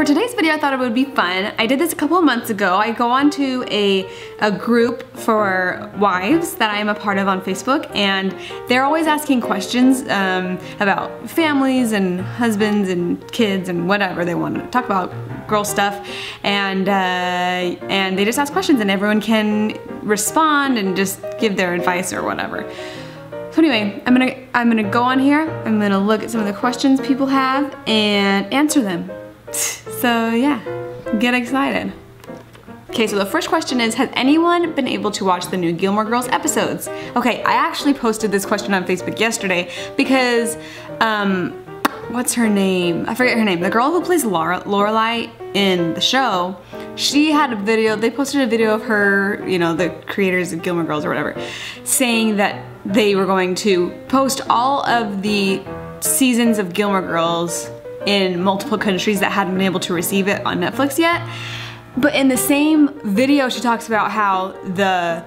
for today's video, I thought it would be fun. I did this a couple of months ago. I go onto a, a group for wives that I am a part of on Facebook, and they're always asking questions um, about families and husbands and kids and whatever they want to talk about, girl stuff, and uh, and they just ask questions, and everyone can respond and just give their advice or whatever. So anyway, I'm gonna I'm gonna go on here. I'm gonna look at some of the questions people have and answer them. So yeah, get excited. Okay, so the first question is, has anyone been able to watch the new Gilmore Girls episodes? Okay, I actually posted this question on Facebook yesterday because, um, what's her name? I forget her name. The girl who plays Laura, Lorelai in the show, she had a video, they posted a video of her, you know, the creators of Gilmore Girls or whatever, saying that they were going to post all of the seasons of Gilmore Girls in multiple countries that hadn't been able to receive it on Netflix yet. But in the same video, she talks about how the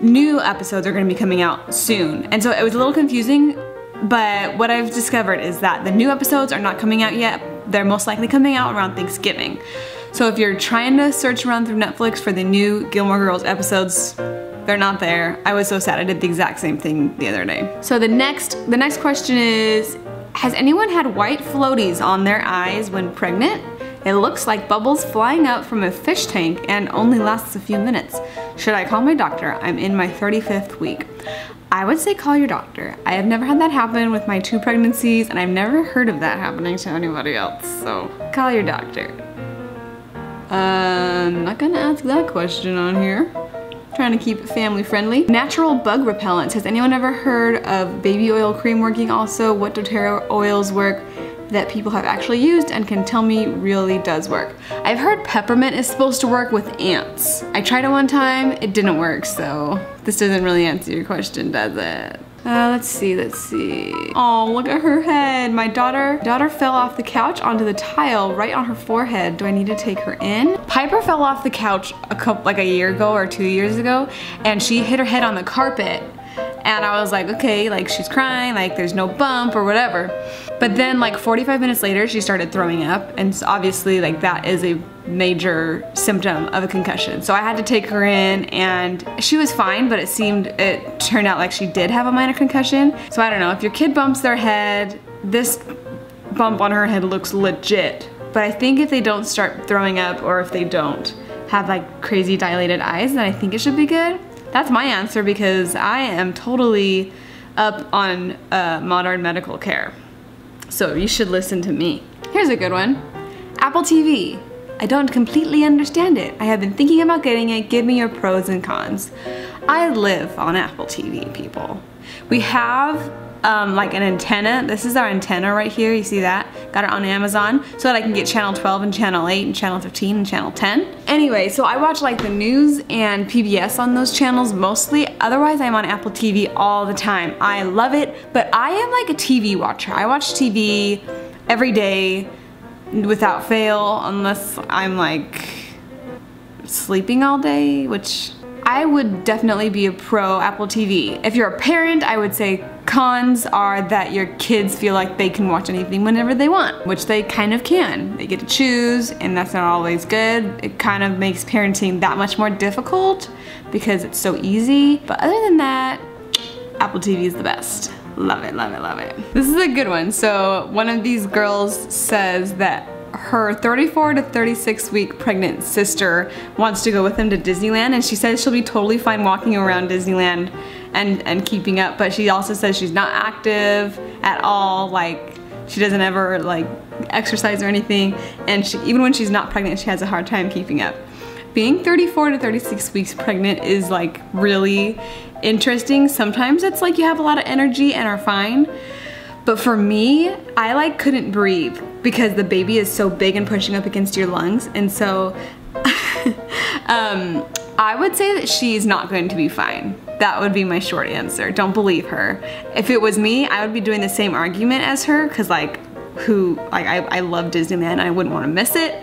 new episodes are gonna be coming out soon. And so it was a little confusing, but what I've discovered is that the new episodes are not coming out yet. They're most likely coming out around Thanksgiving. So if you're trying to search around through Netflix for the new Gilmore Girls episodes, they're not there. I was so sad. I did the exact same thing the other day. So the next the next question is has anyone had white floaties on their eyes when pregnant? It looks like bubbles flying out from a fish tank and only lasts a few minutes. Should I call my doctor? I'm in my 35th week. I would say call your doctor. I have never had that happen with my two pregnancies and I've never heard of that happening to anybody else, so call your doctor. Uh, I'm not gonna ask that question on here. Trying to keep it family friendly. Natural bug repellents. Has anyone ever heard of baby oil cream working also? What doTERRA oils work? that people have actually used and can tell me really does work. I've heard peppermint is supposed to work with ants. I tried it one time, it didn't work, so this doesn't really answer your question, does it? Uh, let's see, let's see. Oh, look at her head. My daughter, daughter fell off the couch onto the tile right on her forehead. Do I need to take her in? Piper fell off the couch a couple, like a year ago or two years ago, and she hit her head on the carpet. And I was like, okay, like she's crying, like there's no bump or whatever. But then like 45 minutes later, she started throwing up. And obviously like that is a major symptom of a concussion. So I had to take her in and she was fine, but it seemed, it turned out like she did have a minor concussion. So I don't know, if your kid bumps their head, this bump on her head looks legit. But I think if they don't start throwing up or if they don't have like crazy dilated eyes, then I think it should be good. That's my answer because I am totally up on uh, modern medical care. So you should listen to me. Here's a good one. Apple TV. I don't completely understand it. I have been thinking about getting it. Give me your pros and cons. I live on Apple TV, people. We have um, like an antenna. This is our antenna right here. You see that? Got it on Amazon so that I can get channel 12 and channel 8 and channel 15 and channel 10. Anyway, so I watch like the news and PBS on those channels mostly. Otherwise, I'm on Apple TV all the time. I love it, but I am like a TV watcher. I watch TV every day without fail unless I'm like sleeping all day, which I would definitely be a pro Apple TV. If you're a parent, I would say cons are that your kids feel like they can watch anything whenever they want, which they kind of can. They get to choose and that's not always good. It kind of makes parenting that much more difficult because it's so easy. But other than that, Apple TV is the best. Love it, love it, love it. This is a good one. So one of these girls says that her 34 to 36 week pregnant sister wants to go with them to Disneyland and she says she'll be totally fine walking around Disneyland and, and keeping up but she also says she's not active at all like she doesn't ever like exercise or anything and she, even when she's not pregnant she has a hard time keeping up. Being 34 to 36 weeks pregnant is like really interesting. Sometimes it's like you have a lot of energy and are fine but for me, I like couldn't breathe because the baby is so big and pushing up against your lungs. And so um, I would say that she's not going to be fine. That would be my short answer. Don't believe her. If it was me, I would be doing the same argument as her because like who, like I, I love Disneyland and I wouldn't want to miss it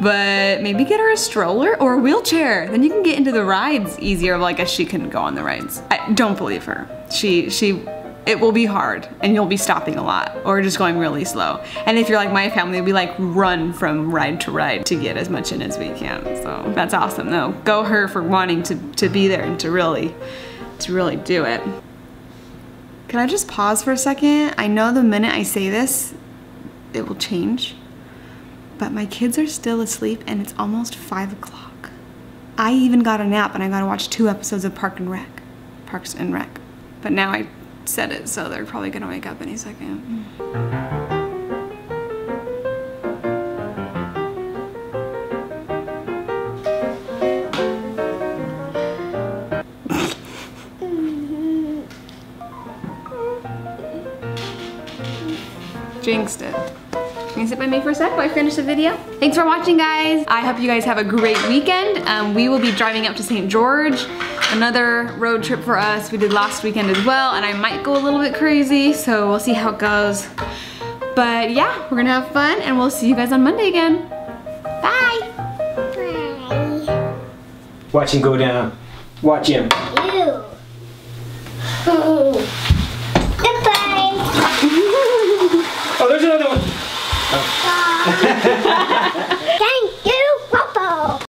but maybe get her a stroller or a wheelchair. Then you can get into the rides easier, like as she can go on the rides. I don't believe her. She, she it will be hard and you'll be stopping a lot or just going really slow. And if you're like my family, we like run from ride to ride to get as much in as we can. So that's awesome though. Go her for wanting to, to be there and to really, to really do it. Can I just pause for a second? I know the minute I say this, it will change. But my kids are still asleep and it's almost five o'clock. I even got a nap and I got to watch two episodes of Park and Rec. Parks and Rec. But now I said it, so they're probably gonna wake up any second. Jinxed it. Can you sit by me for a sec while I finish the video? Thanks for watching, guys. I hope you guys have a great weekend. Um, we will be driving up to St. George another road trip for us. We did last weekend as well, and I might go a little bit crazy, so we'll see how it goes. But yeah, we're gonna have fun, and we'll see you guys on Monday again. Bye! Bye. Watch him go down. Watch him. You.